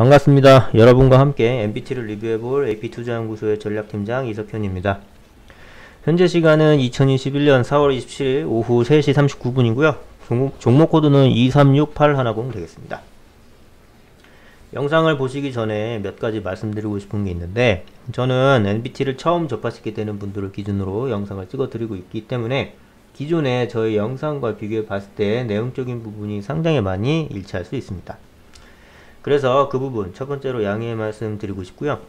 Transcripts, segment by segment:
반갑습니다. 여러분과 함께 MBT를 리뷰해볼 AP투자연구소의 전략팀장 이석현입니다. 현재 시간은 2021년 4월 27일 오후 3시 39분이고요. 종목, 코드는 236810 되겠습니다. 영상을 보시기 전에 몇 가지 말씀드리고 싶은 게 있는데 저는 NBT를 처음 접하시게 되는 분들을 기준으로 영상을 찍어 드리고 있기 때문에 기존에 저희 영상과 비교해 봤을 때 내용적인 부분이 상당히 많이 일치할 수 있습니다. 그래서 그 부분 첫 번째로 양해의 말씀 드리고 싶고요.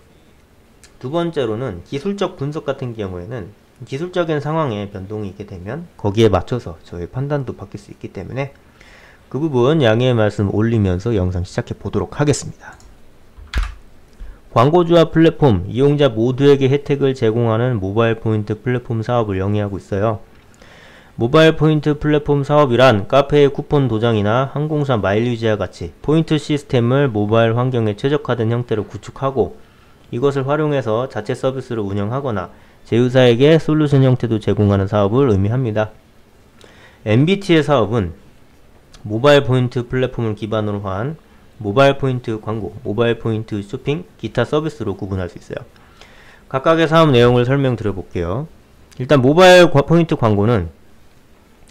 두 번째로는 기술적 분석 같은 경우에는 기술적인 상황에 변동이 있게 되면 거기에 맞춰서 저의 판단도 바뀔 수 있기 때문에 그 부분 양해의 말씀 올리면서 영상 시작해 보도록 하겠습니다. 광고주와 플랫폼, 이용자 모두에게 혜택을 제공하는 모바일 포인트 플랫폼 사업을 영위하고 있어요. 모바일 포인트 플랫폼 사업이란 카페의 쿠폰 도장이나 항공사 마일리지와 같이 포인트 시스템을 모바일 환경에 최적화된 형태로 구축하고 이것을 활용해서 자체 서비스를 운영하거나 제휴사에게 솔루션 형태로 제공하는 사업을 의미합니다. NBT의 사업은 모바일 포인트 플랫폼을 기반으로 한 모바일 포인트 광고, 모바일 포인트 쇼핑, 기타 서비스로 구분할 수 있어요. 각각의 사업 내용을 설명드려 볼게요. 일단 모바일 포인트 광고는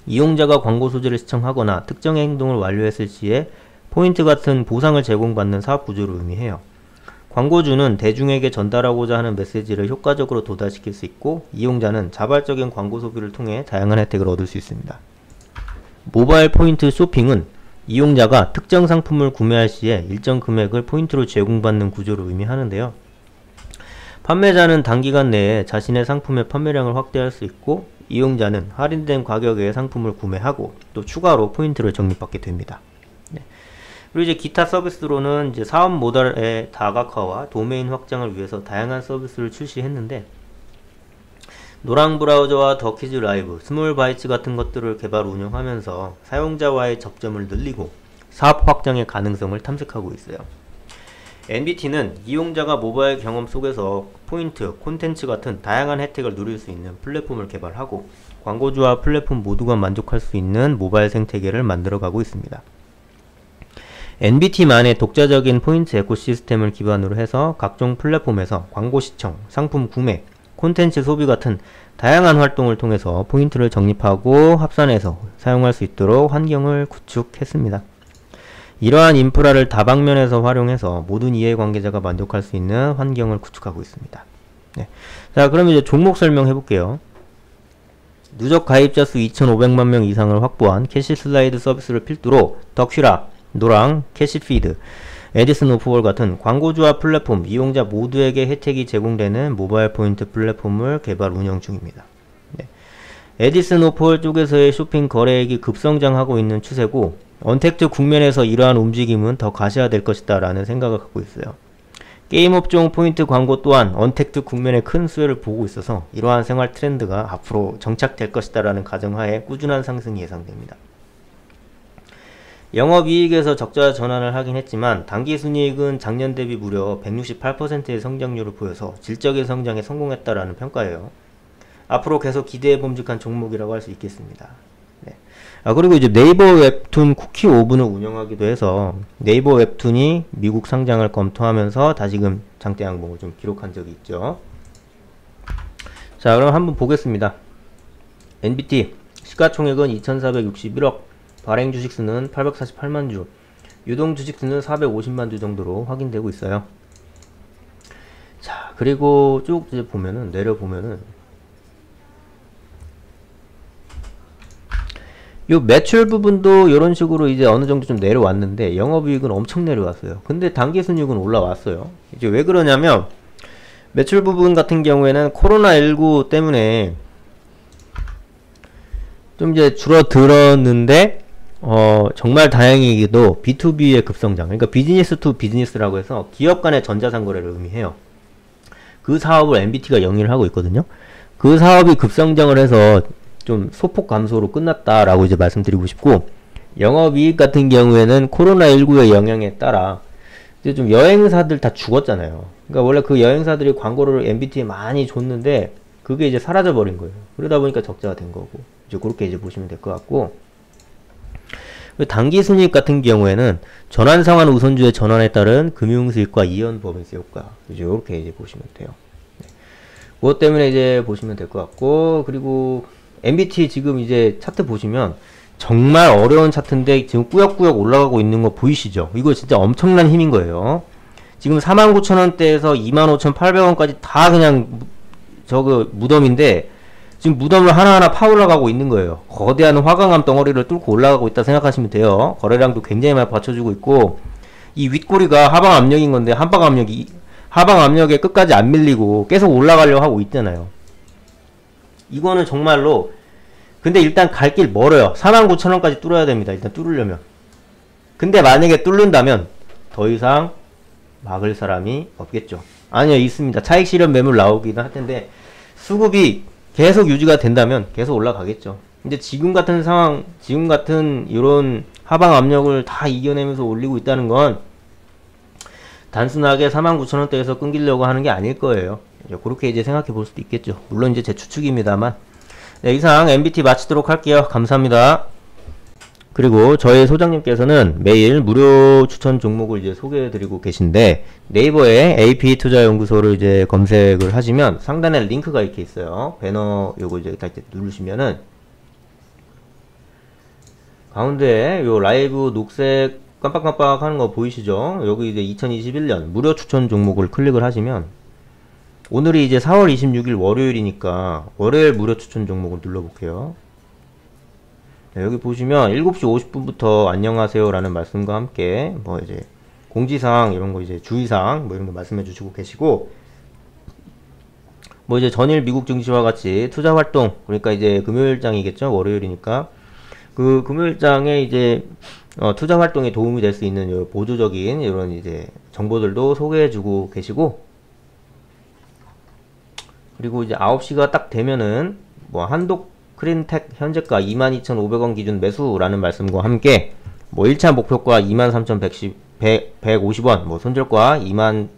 이용자가 광고 소재를 시청하거나 특정 행동을 완료했을 시에 포인트 같은 보상을 제공받는 사업 구조를 의미해요. 광고주는 대중에게 전달하고자 하는 메시지를 효과적으로 도달시킬 수 있고 이용자는 자발적인 광고 소비를 통해 다양한 혜택을 얻을 수 있습니다. 모바일 포인트 쇼핑은 이용자가 특정 상품을 구매할 시에 일정 금액을 포인트로 제공받는 구조를 의미하는데요. 판매자는 단기간 내에 자신의 상품의 판매량을 확대할 수 있고 이용자는 할인된 가격의 상품을 구매하고 또 추가로 포인트를 적립받게 됩니다. 네. 그리고 이제 기타 서비스로는 이제 사업 모델의 다각화와 도메인 확장을 위해서 다양한 서비스를 출시했는데 노랑 브라우저와 더키즈 라이브, 스몰 바이츠 같은 것들을 개발 운영하면서 사용자와의 접점을 늘리고 사업 확장의 가능성을 탐색하고 있어요. NBT는 이용자가 모바일 경험 속에서 포인트, 콘텐츠 같은 다양한 혜택을 누릴 수 있는 플랫폼을 개발하고 광고주와 플랫폼 모두가 만족할 수 있는 모바일 생태계를 만들어가고 있습니다. NBT만의 독자적인 포인트 에코시스템을 기반으로 해서 각종 플랫폼에서 광고 시청, 상품 구매, 콘텐츠 소비 같은 다양한 활동을 통해서 포인트를 적립하고 합산해서 사용할 수 있도록 환경을 구축했습니다. 이러한 인프라를 다방면에서 활용해서 모든 이해관계자가 만족할 수 있는 환경을 구축하고 있습니다. 네. 자, 그럼 이제 종목 설명해 볼게요. 누적 가입자 수 2,500만 명 이상을 확보한 캐시 슬라이드 서비스를 필두로 덕슈라, 노랑, 캐시피드, 애디슨 offerwall 같은 광고주와 플랫폼, 이용자 모두에게 혜택이 제공되는 모바일 포인트 플랫폼을 개발 운영 중입니다. 네. 애디슨 offerwall 쪽에서의 쇼핑 거래액이 급성장하고 있는 추세고 언택트 국면에서 이러한 움직임은 더 가속화될 것이다 라는 생각을 갖고 있어요. 게임 업종 포인트 광고 또한 언택트 국면의 큰 수혜를 보고 있어서 이러한 생활 트렌드가 앞으로 정착될 것이다 라는 가정하에 꾸준한 상승이 예상됩니다. 영업이익에서 적자 전환을 하긴 했지만 당기순이익은 작년 대비 무려 168%의 성장률을 보여서 질적인 성장에 성공했다라는 평가예요. 앞으로 계속 기대해 봄직한 종목이라고 할 수 있겠습니다. 아, 그리고 이제 네이버 웹툰 쿠키 오븐을 운영하기도 해서 네이버 웹툰이 미국 상장을 검토하면서 다시금 장대 양봉을 좀 기록한 적이 있죠. 자, 그럼 한번 보겠습니다. NBT 시가총액은 2,461억, 발행 주식수는 848만 주, 유동 주식수는 450만 주 정도로 확인되고 있어요. 자, 그리고 쭉 이제 보면은 내려 보면은 요 매출 부분도 이런 식으로 이제 어느 정도 좀 내려왔는데 영업이익은 엄청 내려왔어요. 근데 단기순이익은 올라왔어요. 이제 왜 그러냐면 매출 부분 같은 경우에는 코로나19 때문에 좀 이제 줄어들었는데 어 정말 다행히도 B2B의 급성장 그러니까 business to business라고 해서 기업 간의 전자상거래를 의미해요. 그 사업을 NBT가 영위를 하고 있거든요. 그 사업이 급성장을 해서 좀 소폭 감소로 끝났다라고 이제 말씀드리고 싶고 영업이익 같은 경우에는 코로나19의 영향에 따라 이제 좀 여행사들 다 죽었잖아요. 그러니까 원래 그 여행사들이 광고를 MBT에 많이 줬는데 그게 이제 사라져 버린 거예요. 그러다 보니까 적자가 된 거고 이제 그렇게 이제 보시면 될 것 같고 단기 순이익 같은 경우에는 전환 상환 우선주의 전환에 따른 금융 수익과 이연 법인세 효과 이제 이렇게 이제 보시면 돼요. 네. 그것 때문에 이제 보시면 될 것 같고 그리고 MBT 지금 이제 차트 보시면 정말 어려운 차트인데 지금 꾸역꾸역 올라가고 있는 거 보이시죠? 이거 진짜 엄청난 힘인 거예요. 지금 49,000원대에서 25,800원까지 다 그냥 저거 무덤인데 지금 무덤을 하나하나 파 올라가고 있는 거예요. 거대한 화강암 덩어리를 뚫고 올라가고 있다 생각하시면 돼요. 거래량도 굉장히 많이 받쳐주고 있고 이 윗꼬리가 하방 압력인 건데 하방 압력이 하방 압력에 끝까지 안 밀리고 계속 올라가려고 하고 있잖아요. 이거는 정말로 근데 일단 갈 길 멀어요. 49,000원까지 뚫어야 됩니다. 일단 뚫으려면. 근데 만약에 뚫는다면 더 이상 막을 사람이 없겠죠. 아니요, 있습니다. 차익 실현 매물 나오기는 할 텐데 수급이 계속 유지가 된다면 계속 올라가겠죠. 근데 지금 같은 상황, 지금 같은 이런 하방 압력을 다 이겨내면서 올리고 있다는 건 단순하게 49,000원대에서 끊기려고 하는 게 아닐 거예요. 그렇게 이제 생각해 볼 수도 있겠죠. 물론 이제 제 추측입니다만. 네, 이상 MBT 마치도록 할게요. 감사합니다. 그리고 저희 소장님께서는 매일 무료 추천 종목을 이제 소개해 드리고 계신데 네이버에 AP 투자연구소를 이제 검색을 하시면 상단에 링크가 이렇게 있어요. 배너 요거 이제 딱 누르시면은 가운데 요 라이브 녹색 깜빡깜빡 하는 거 보이시죠? 여기 이제 2021년 무료 추천 종목을 클릭을 하시면 오늘이 이제 4월 26일 월요일이니까 월요일 무료 추천 종목을 눌러볼게요. 네, 여기 보시면 7시 50분부터 안녕하세요 라는 말씀과 함께 뭐 이제 공지사항 이런 거 이제 주의사항 뭐 이런 거 말씀해 주시고 계시고 뭐 이제 전일 미국 증시와 같이 투자 활동 그러니까 이제 금요일장이겠죠 월요일이니까 그 금요일장에 이제 어, 투자 활동에 도움이 될 수 있는 보조적인 이런 이제 정보들도 소개해 주고 계시고 그리고 이제 9시가 딱 되면은 뭐 한독 크린텍 현재가 22,500원 기준 매수라는 말씀과 함께 뭐 1차 목표가 23,150원, 뭐 손절가 2만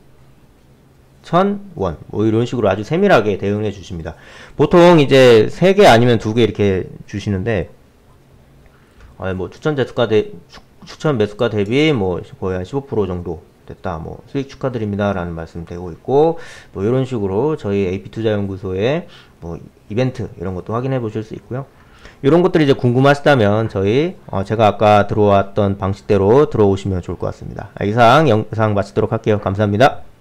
1,000원, 뭐 이런 식으로 아주 세밀하게 대응해 주십니다. 보통 이제 3개 아니면 2개 이렇게 주시는데, 아, 뭐 추천 매수가 대, 추천 매수가 대비 뭐 거의 한 15% 정도 됐다. 뭐 수익 축하드립니다 라는 말씀 되고 있고 뭐 이런 식으로 저희 AP 투자연구소의 뭐 이벤트 이런 것도 확인해 보실 수 있고요. 이런 것들이 이제 궁금하시다면 저희 어 제가 아까 들어왔던 방식대로 들어오시면 좋을 것 같습니다. 이상 영상 마치도록 할게요. 감사합니다.